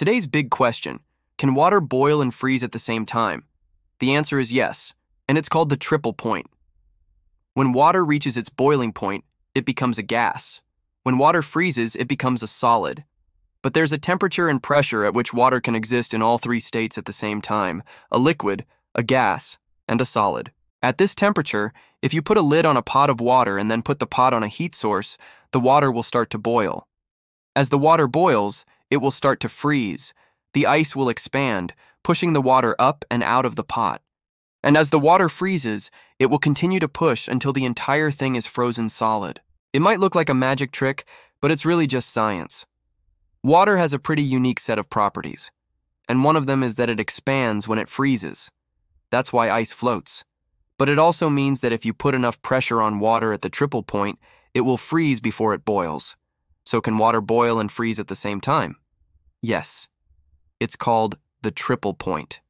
Today's big question can water boil and freeze at the same time? The answer is yes, and it's called the triple point. When water reaches its boiling point, it becomes a gas. When water freezes, it becomes a solid. But there's a temperature and pressure at which water can exist in all three states at the same time a liquid, a gas, and a solid. At this temperature, if you put a lid on a pot of water and then put the pot on a heat source, the water will start to boil. As the water boils, it will start to freeze. The ice will expand, pushing the water up and out of the pot. And as the water freezes, it will continue to push until the entire thing is frozen solid. It might look like a magic trick, but it's really just science. Water has a pretty unique set of properties, and one of them is that it expands when it freezes. That's why ice floats. But it also means that if you put enough pressure on water at the triple point, it will freeze before it boils. So, can water boil and freeze at the same time? Yes. It's called the triple point.